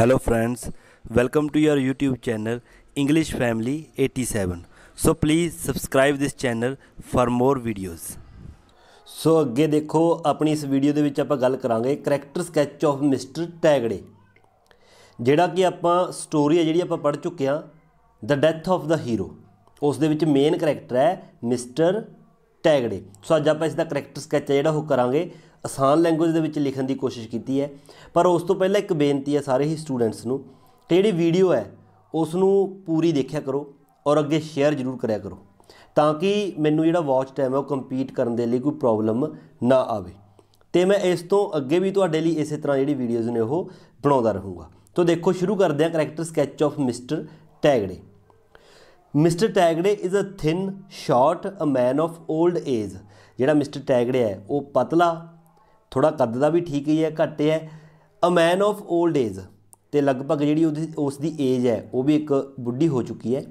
Hello friends, welcome to your YouTube channel English Family 87. So please subscribe this channel for more videos. ਸੋ ਅੱਗੇ ਦੇਖੋ ਆਪਣੀ ਇਸ video ਦੇ ਵਿੱਚ ਆਪਾਂ ਗੱਲ ਕਰਾਂਗੇ character sketch of mister Tagde ਜਿਹੜਾ ਕਿ ਆਪਾਂ ਸਟੋਰੀ ਹੈ ਜਿਹੜੀ ਆਪਾਂ ਪੜ੍ਹ ਚੁੱਕੇ ਹਾਂ the death of the hero ਉਸ ਦੇ ਵਿੱਚ ਮੇਨ ਕਰੈਕਟਰ ਹੈ ਮਿਸਟਰ ਟੈਗੜੇ ਸੋ ਅੱਜ ਆਪਾਂ ਇਸ ਦਾ ਕਰੈਕਟਰ ਸਕੈਚ ਜਿਹੜਾ ਉਹ ਕਰਾਂਗੇ ਆਸਾਨ ਲੈਂਗੁਏਜ ਦੇ ਵਿੱਚ ਲਿਖਣ ਦੀ ਕੋਸ਼ਿਸ਼ ਕੀਤੀ ਹੈ। ਪਰ ਉਸ ਤੋਂ ਪਹਿਲਾਂ ਇੱਕ ਬੇਨਤੀ ਹੈ ਸਾਰੇ ਹੀ ਸਟੂਡੈਂਟਸ ਨੂੰ ਕਿ ਜਿਹੜੀ ਵੀਡੀਓ ਹੈ ਉਸ ਨੂੰ ਪੂਰੀ ਦੇਖਿਆ ਕਰੋ ਔਰ ਅੱਗੇ ਸ਼ੇਅਰ ਜ਼ਰੂਰ ਕਰਿਆ ਕਰੋ ਤਾਂ ਕਿ ਮੈਨੂੰ ਜਿਹੜਾ ਵਾਚ ਟਾਈਮ ਹੈ, ਉਹ ਕੰਪੀਟ ਕਰਨ ਦੇ ਲਈ ਕੋਈ ਪ੍ਰੋਬਲਮ ਨਾ ਆਵੇ। ਤੇ ਮੈਂ ਇਸ ਤੋਂ ਅੱਗੇ ਵੀ ਤੁਹਾਡੇ ਲਈ ਇਸੇ ਤਰ੍ਹਾਂ ਜਿਹੜੀ ਵੀਡੀਓਜ਼ ਨੇ ਉਹ ਬਣਾਉਂਦਾ ਰਹੂੰਗਾ। ਤੋਂ ਦੇਖੋ, ਸ਼ੁਰੂ ਕਰਦੇ ਹਾਂ character sketch of mister Tagde mister Tagde is a thin short a man of old age ਜਿਹੜਾ ਮਿਸਟਰ ਟੈਗੜੇ ਹੈ, ਉਹ ਪਤਲਾ ਥੋੜਾ ਕੱਦ ਦਾ ਵੀ ਠੀਕ ਹੀ ਹੈ, ਘੱਟ ਹੈ a man of old age ਤੇ ਲਗਭਗ ਜਿਹੜੀ ਉਹਦੀ ਉਸ ਦੀ ਏਜ ਹੈ, ਉਹ ਵੀ ਇੱਕ ਬੁੱਢੀ ਹੋ ਚੁੱਕੀ ਹੈ।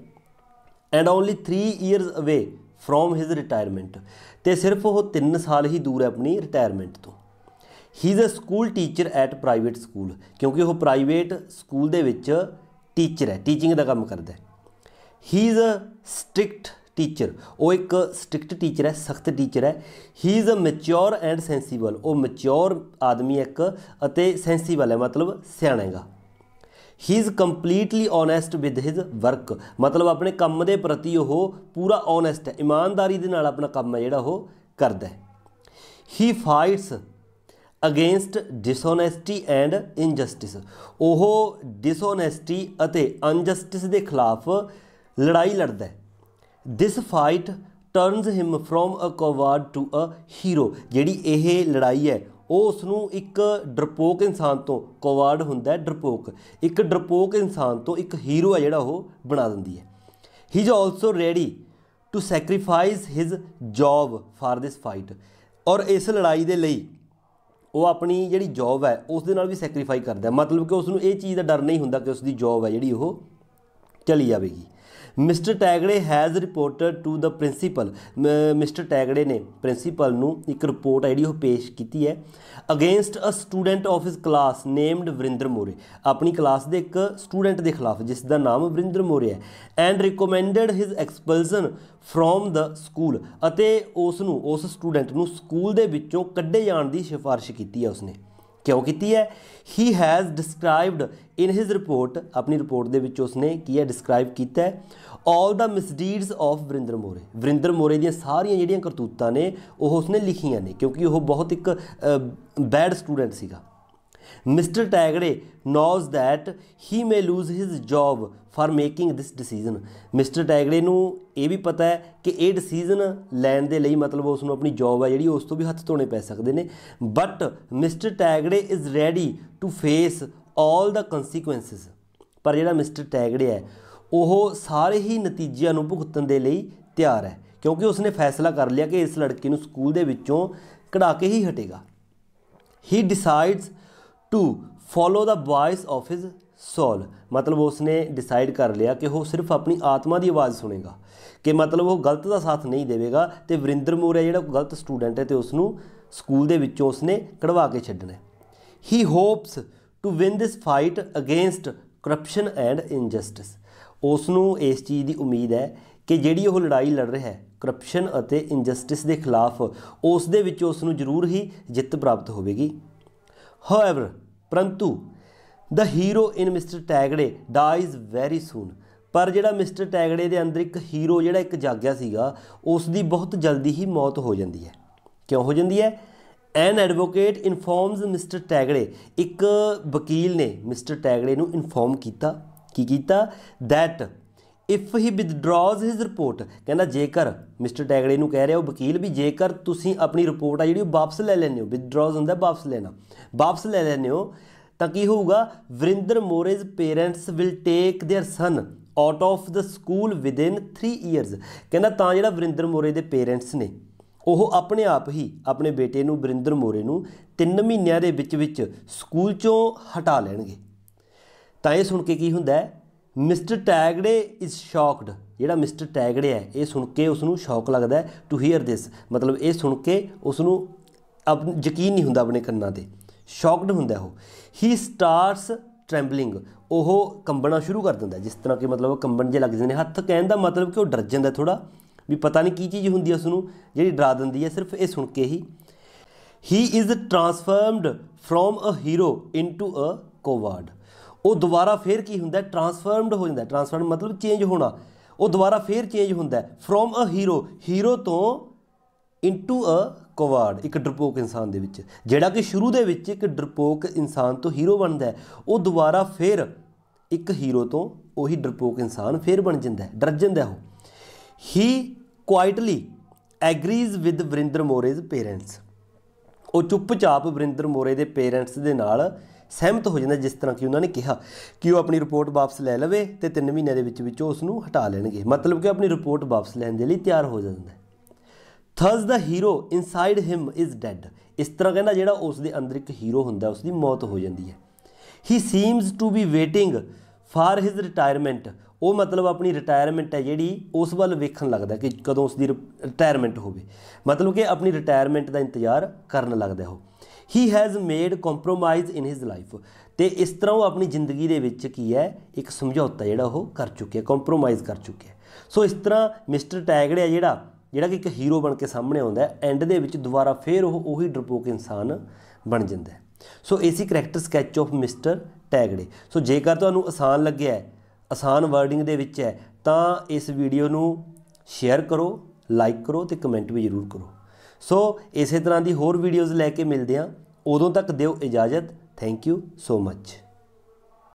And only 3 years away from his retirement ਤੇ ਸਿਰਫ ਉਹ 3 ਸਾਲ ਹੀ ਦੂਰ ਹੈ ਆਪਣੀ ਰਿਟਾਇਰਮੈਂਟ ਤੋਂ। He is a school teacher at private school ਕਿਉਂਕਿ ਉਹ ਪ੍ਰਾਈਵੇਟ ਸਕੂਲ ਦੇ ਵਿੱਚ ਟੀਚਰ ਹੈ ਟੀਚਿੰਗ ਦਾ ਕੰਮ ਕਰਦਾ ਹੈ। He is a strict teacher ਉਹ ਇੱਕ ਸਟ੍ਰਿਕਟ ਟੀਚਰ ਹੈ, ਸਖਤ ਟੀਚਰ ਹੈ। He is a mature and sensible ਉਹ ਮੈਚੁਰ ਆਦਮੀ ਇੱਕ ਅਤੇ ਸੈਂਸੀਬਲ ਹੈ, ਮਤਲਬ ਸਿਆਣਾ ਹੈਗਾ। He is completely honest with his work ਮਤਲਬ ਆਪਣੇ ਕੰਮ ਦੇ ਪ੍ਰਤੀ ਉਹ ਪੂਰਾ ਓਨੈਸਟ ਹੈ। ਇਮਾਨਦਾਰੀ ਦੇ ਨਾਲ ਆਪਣਾ ਕੰਮ ਹੈ ਜਿਹੜਾ ਉਹ ਕਰਦਾ ਹੈ। He fights against dishonesty and injustice ਉਹ ਡਿਸਓਨੈਸਟੀ ਅਤੇ ਅਨਜਸਟਿਸ ਦੇ ਖਿਲਾਫ ਲੜਾਈ ਲੜਦਾ ਹੈ। This fight turns him from a coward to a hero ਜਿਹੜੀ ਇਹ ਲੜਾਈ ਹੈ, ਉਹ ਉਸ ਨੂੰ ਇੱਕ ਡਰਪੋਕ ਇਨਸਾਨ ਤੋਂ ਕੋਵਾਰਡ ਹੁੰਦਾ ਹੈ, ਡਰਪੋਕ। ਇੱਕ ਡਰਪੋਕ ਇਨਸਾਨ ਤੋਂ ਇੱਕ ਹੀਰੋ ਹੈ ਜਿਹੜਾ ਉਹ ਬਣਾ ਦਿੰਦੀ ਹੈ। He is also ready to sacrifice his job for this fight ਔਰ ਇਸ ਲੜਾਈ ਦੇ ਲਈ ਉਹ ਆਪਣੀ ਜਿਹੜੀ ਜੌਬ ਹੈ, ਉਸ ਦੇ ਨਾਲ ਵੀ ਸੈਕਰੀਫਾਈ ਕਰਦਾ ਮਤਲਬ ਕਿ ਉਸ ਨੂੰ ਇਹ ਚੀਜ਼ ਦਾ ਡਰ ਨਹੀਂ ਹੁੰਦਾ ਕਿ ਉਸ ਦੀ ਜੌਬ ਹੈ ਜਿਹੜੀ ਉਹ ਚਲੀ ਜਾਵੇਗੀ। Mister Tagde has reported to the principal. Mister Tagde ਨੇ ਪ੍ਰਿੰਸੀਪਲ ਨੂੰ ਇੱਕ ਰਿਪੋਰਟ ਜਿਹੜੀ ਉਹ ਪੇਸ਼ ਕੀਤੀ ਹੈ। Against a student of his class named Varinder More. ਆਪਣੀ ਕਲਾਸ ਦੇ ਇੱਕ ਸਟੂਡੈਂਟ ਦੇ ਖਿਲਾਫ, ਜਿਸ ਦਾ ਨਾਮ ਵਰਿੰਦਰ ਮੋਰੇ ਹੈ। And recommended his expulsion from the school ਅਤੇ ਉਸ ਨੂੰ, ਉਸ ਸਟੂਡੈਂਟ ਨੂੰ ਸਕੂਲ ਦੇ ਵਿੱਚੋਂ ਕੱਢੇ ਜਾਣ ਦੀ ਸਿਫਾਰਿਸ਼ ਕੀਤੀ ਹੈ ਉਸਨੇ। ਕਿਉਂ ਕੀਤੀ ਹੈ? He has described in his report ਆਪਣੀ ਰਿਪੋਰਟ ਦੇ ਵਿੱਚ ਉਸਨੇ ਕੀ ਹੈ ਡਿਸਕ੍ਰਾਈਬ ਕੀਤਾ ਹੈ? All the misdeeds of Varinder More. Varinder More ਦੀਆਂ ਸਾਰੀਆਂ ਜਿਹੜੀਆਂ ਕਰਤੂਤਾਂ ਨੇ, ਉਹ ਉਸਨੇ ਲਿਖੀਆਂ ਨੇ, ਕਿਉਂਕਿ ਉਹ ਬਹੁਤ ਇੱਕ ਬੈਡ ਸਟੂਡੈਂਟ ਸੀਗਾ। Mister Tagde knows that he may lose his job for making this decision mister Tagde ਨੂੰ ਇਹ ਵੀ ਪਤਾ ਹੈ ਕਿ ਇਹ ਡਿਸੀਜਨ ਲੈਣ ਦੇ ਲਈ ਮਤਲਬ ਉਸ ਨੂੰ ਆਪਣੀ ਜੌਬ ਹੈ ਜਿਹੜੀ ਉਸ ਤੋਂ ਵੀ ਹੱਥ ਧੋਣੇ ਪੈ ਸਕਦੇ ਨੇ। But mister Tagde is ready to face all the consequences ਪਰ ਜਿਹੜਾ ਮਿਸਟਰ ਟੈਗੜੇ ਹੈ, ਉਹ ਸਾਰੇ ਹੀ ਨਤੀਜਿਆਂ ਨੂੰ ਭੁਗਤਣ ਦੇ ਲਈ ਤਿਆਰ ਹੈ। ਕਿਉਂਕਿ ਉਸਨੇ ਫੈਸਲਾ ਕਰ ਲਿਆ ਕਿ ਇਸ ਲੜਕੀ ਨੂੰ ਸਕੂਲ ਦੇ ਵਿੱਚੋਂ ਕਢਾ ਕੇ ਹੀ ਹਟੇਗਾ। He decides to follow the voice of his soul ਮਤਲਬ ਉਸਨੇ ਡਿਸਾਈਡ ਕਰ ਲਿਆ ਕਿ ਉਹ ਸਿਰਫ ਆਪਣੀ ਆਤਮਾ ਦੀ ਆਵਾਜ਼ ਸੁਣੇਗਾ। ਕਿ ਮਤਲਬ ਉਹ ਗਲਤ ਦਾ ਸਾਥ ਨਹੀਂ ਦੇਵੇਗਾ ਤੇ ਵਰਿੰਦਰ ਮੋਰਿਆ ਜਿਹੜਾ ਗਲਤ ਸਟੂਡੈਂਟ ਹੈ ਤੇ ਉਸ ਨੂੰ ਸਕੂਲ ਦੇ ਵਿੱਚੋਂ ਉਸਨੇ ਕਢਵਾ ਕੇ ਛੱਡਣਾ ਹੀ। Hopes to win this fight against corruption and injustice ਉਸ ਨੂੰ ਇਸ ਚੀਜ਼ ਦੀ ਉਮੀਦ ਹੈ ਕਿ ਜਿਹੜੀ ਉਹ ਲੜਾਈ ਲੜ ਰਿਹਾ ਹੈ ਕਰਪਸ਼ਨ ਅਤੇ ਇਨਜਸਟਿਸ ਦੇ ਖਿਲਾਫ ਉਸ ਦੇ ਵਿੱਚ ਉਸ ਨੂੰ ਜ਼ਰੂਰ ਹੀ ਜਿੱਤ ਪ੍ਰਾਪਤ ਹੋਵੇਗੀ। ਹਾਊਐਵਰ ਪਰੰਤੂ the hero in mister Tagde dies very soon ਪਰ ਜਿਹੜਾ ਮਿਸਟਰ ਟੈਗੜੇ ਦੇ ਅੰਦਰ ਇੱਕ ਹੀਰੋ ਜਿਹੜਾ ਇੱਕ ਜਾਗਿਆ ਸੀਗਾ ਉਸ ਦੀ ਬਹੁਤ ਜਲਦੀ ਹੀ ਮੌਤ ਹੋ ਜਾਂਦੀ ਹੈ। ਕਿਉਂ ਹੋ ਜਾਂਦੀ ਹੈ? ਐਨ ਐਡਵੋਕੇਟ ਇਨਫੋਰਮਸ ਮਿਸਟਰ ਟੈਗੜੇ ਇੱਕ ਵਕੀਲ ਨੇ ਮਿਸਟਰ ਟੈਗੜੇ ਨੂੰ ਇਨਫੋਰਮ ਕੀਤਾ। ਕੀ ਕੀਤਾ? That if he withdraws his report ਕਹਿੰਦਾ ਜੇਕਰ ਮਿਸਟਰ ਟੈਗੜੇ ਨੂੰ ਕਹਿ ਰਿਹਾ ਉਹ ਵਕੀਲ ਵੀ ਜੇਕਰ ਤੁਸੀਂ ਆਪਣੀ ਰਿਪੋਰਟ ਆ ਜਿਹੜੀ ਉਹ ਵਾਪਸ ਲੈ ਲੈਂਦੇ ਹੋ ਵਿਦਡਰਾਜ਼ ਹੁੰਦਾ ਵਾਪਸ ਲੈਣਾ ਵਾਪਸ ਲੈ ਲੈਂਦੇ ਹੋ ਤਾਂ ਕੀ ਹੋਊਗਾ Varinder More's parents will take their son out of the school within 3 years ਕਹਿੰਦਾ ਤਾਂ ਜਿਹੜਾ ਵਰਿੰਦਰ ਮੋਰੇ ਦੇ ਪੇਰੈਂਟਸ ਨੇ ਉਹ ਆਪਣੇ ਆਪ ਹੀ ਆਪਣੇ ਬੇਟੇ ਨੂੰ ਵਰਿੰਦਰ ਮੋਰੇ ਨੂੰ 3 ਮਹੀਨਿਆਂ ਦੇ ਵਿੱਚ ਵਿੱਚ ਸਕੂਲ ਚੋਂ ਹਟਾ ਲੈਣਗੇ ਤਾਂ ਇਹ ਸੁਣ ਕੇ ਕੀ ਹੁੰਦਾ ਹੈ ਮਿਸਟਰ ਟੈਗੜੇ ਇਜ਼ ਸ਼ੌਕਡ ਜਿਹੜਾ ਮਿਸਟਰ ਟੈਗੜੇ ਹੈ, ਇਹ ਸੁਣ ਕੇ ਉਸ ਨੂੰ ਸ਼ੌਕ ਲੱਗਦਾ ਟੂ ਹੀਅਰ ਦਿਸ ਮਤਲਬ ਇਹ ਸੁਣ ਕੇ ਉਸ ਨੂੰ ਯਕੀਨ ਨਹੀਂ ਹੁੰਦਾ ਆਪਣੇ ਕੰਨਾਂ ਤੇ। ਸ਼ੌਕਡ ਹੁੰਦਾ ਉਹ। ਹੀ ਸਟਾਰਟਸ ਟ੍ਰੈਂਬਲਿੰਗ ਉਹ ਕੰਬਣਾ ਸ਼ੁਰੂ ਕਰ ਦਿੰਦਾ ਜਿਸ ਤਰ੍ਹਾਂ ਕਿ ਮਤਲਬ ਕੰਬਣ ਜੇ ਲੱਗ ਜਾਂਦੇ ਨੇ। ਹੱਥ ਕਹਿਣ ਦਾ ਮਤਲਬ ਕਿ ਉਹ ਡਰ ਜਾਂਦਾ ਥੋੜਾ ਵੀ ਪਤਾ ਨਹੀਂ ਕੀ ਚੀਜ਼ ਹੁੰਦੀ ਹੈ ਉਸ ਨੂੰ ਜਿਹੜੀ ਡਰਾ ਦਿੰਦੀ ਹੈ, ਸਿਰਫ ਇਹ ਸੁਣ ਕੇ ਹੀ। He is transformed from a hero into a coward ਉਹ ਦੁਬਾਰਾ ਫੇਰ ਕੀ ਹੁੰਦਾ ਟਰਾਂਸਫਰਮਡ ਹੋ ਜਾਂਦਾ ਟਰਾਂਸਫਰਮ ਮਤਲਬ ਚੇਂਜ ਹੋਣਾ। ਉਹ ਦੁਬਾਰਾ ਫੇਰ ਚੇਂਜ ਹੁੰਦਾ ਫਰੋਮ ਅ ਹੀਰੋ ਹੀਰੋ ਤੋਂ ਇਨਟੂ ਅ ਕੋਵਾਰਡ ਇੱਕ ਡਰਪੋਕ ਇਨਸਾਨ ਦੇ ਵਿੱਚ। ਜਿਹੜਾ ਕਿ ਸ਼ੁਰੂ ਦੇ ਵਿੱਚ ਇੱਕ ਡਰਪੋਕ ਇਨਸਾਨ ਤੋਂ ਹੀਰੋ ਬਣਦਾ ਉਹ ਦੁਬਾਰਾ ਫੇਰ ਇੱਕ ਹੀਰੋ ਤੋਂ ਉਹੀ ਡਰਪੋਕ ਇਨਸਾਨ ਫੇਰ ਬਣ ਜਾਂਦਾ ਹੈ, ਡਰ ਜਾਂਦਾ ਉਹ। He quietly agrees with Varinder More's parents ਉਹ ਚੁੱਪਚਾਪ ਵਰਿੰਦਰ ਮੋਰੇ ਦੇ ਪੇਰੈਂਟਸ ਦੇ ਨਾਲ ਸਹਿਮਤ ਹੋ ਜਾਂਦਾ ਜਿਸ ਤਰ੍ਹਾਂ ਕਿ ਉਹਨਾਂ ਨੇ ਕਿਹਾ ਕਿ ਉਹ ਆਪਣੀ ਰਿਪੋਰਟ ਵਾਪਸ ਲੈ ਲਵੇ ਤੇ 3 ਮਹੀਨਿਆਂ ਦੇ ਵਿੱਚ ਵਿੱਚ ਉਸ ਨੂੰ ਹਟਾ ਲੈਣਗੇ। ਮਤਲਬ ਕਿ ਆਪਣੀ ਰਿਪੋਰਟ ਵਾਪਸ ਲੈਣ ਦੇ ਲਈ ਤਿਆਰ ਹੋ ਜਾਂਦਾ ਹੈ। Thus the hero inside him is dead ਇਸ ਤਰ੍ਹਾਂ ਕਹਿੰਦਾ ਜਿਹੜਾ ਉਸ ਦੇ ਅੰਦਰ ਇੱਕ ਹੀਰੋ ਹੁੰਦਾ ਉਸ ਦੀ ਮੌਤ ਹੋ ਜਾਂਦੀ ਹੈ। He seems to be waiting for his retirement ਉਹ ਮਤਲਬ ਆਪਣੀ ਰਿਟਾਇਰਮੈਂਟ ਹੈ ਜਿਹੜੀ ਉਸ ਵੱਲ ਵੇਖਣ ਲੱਗਦਾ ਕਿ ਕਦੋਂ ਉਸ ਦੀ ਰਿਟਾਇਰਮੈਂਟ ਹੋਵੇ। ਮਤਲਬ ਕਿ ਆਪਣੀ ਰਿਟਾਇਰਮੈਂਟ ਦਾ ਇੰਤਜ਼ਾਰ ਕਰਨ ਲੱਗਦਾ ਉਹ। He has made compromise in his life ਤੇ ਇਸ ਤਰ੍ਹਾਂ ਉਹ ਆਪਣੀ ਜ਼ਿੰਦਗੀ ਦੇ ਵਿੱਚ ਕੀ ਹੈ? ਇੱਕ ਸਮਝੌਤਾ ਜਿਹੜਾ ਉਹ ਕਰ ਚੁੱਕਿਆ ਕੰਪਰੋਮਾਈਜ਼ ਕਰ ਚੁੱਕਿਆ ਸੋ ਇਸ ਤਰ੍ਹਾਂ ਮਿਸਟਰ ਟੈਗੜੇ ਆ ਜਿਹੜਾ ਜਿਹੜਾ ਕਿ ਇੱਕ ਹੀਰੋ ਬਣ ਕੇ ਸਾਹਮਣੇ ਆਉਂਦਾ ਹੈ ਐਂਡ ਦੇ ਵਿੱਚ ਦੁਬਾਰਾ ਫੇਰ ਉਹ ਉਹੀ ਡਰਪੋਕ ਇਨਸਾਨ ਬਣ ਜਾਂਦਾ ਹੈ। So AC character sketch of mister Tagde. So ਜੇਕਰ ਤੁਹਾਨੂੰ ਆਸਾਨ ਲੱਗਿਆ ਹੈ, ਆਸਾਨ ਵਰਡਿੰਗ ਦੇ ਵਿੱਚ ਹੈ, ਤਾਂ ਇਸ ਵੀਡੀਓ ਨੂੰ ਸ਼ੇਅਰ ਕਰੋ ਲਾਈਕ ਕਰੋ ਤੇ ਕਮੈਂਟ ਵੀ ਜ਼ਰੂਰ ਕਰੋ। ਸੋ ਇਸੇ ਤਰ੍ਹਾਂ ਦੀ ਹੋਰ ਵੀਡੀਓਜ਼ ਲੈ ਕੇ ਮਿਲਦੇ ਹਾਂ। ਉਦੋਂ ਤੱਕ ਦਿਓ ਇਜਾਜ਼ਤ। Thank you so much